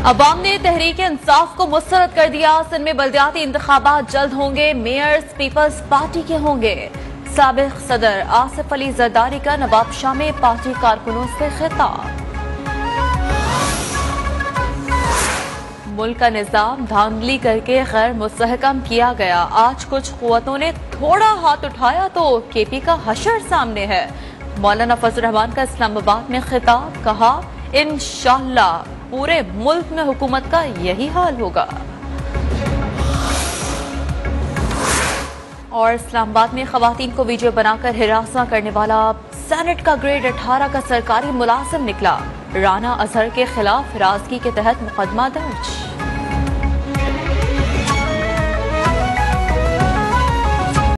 अवाम ने तहरीक इंसाफ को मुस्तरद कर दिया। सिंध में बल्दियाती इंतबात जल्द होंगे। मेयर्स, पीपल्स पार्टी के होंगे। सबक सदर आसिफ अली जरदारी का नवाब शाह में पार्टी कारकुनों से खिताब। मुल्क का निज़ाम धांधली करके गैर मुस्तहकम किया गया। आज कुछ कुतों ने थोड़ा हाथ उठाया तो के पी का हशर सामने है। मौलाना फजल रहमान का इस्लामाबाद में खिताब, कहा इन पूरे मुल्क में हुकूमत का यही हाल होगा। और इस्लामाबाद में खातन को वीडियो बनाकर हिरासा करने वाला सेनेट का ग्रेड 18 का सरकारी मुलाजिम निकला। राना अजहर के खिलाफ राजगी के तहत मुकदमा दर्ज।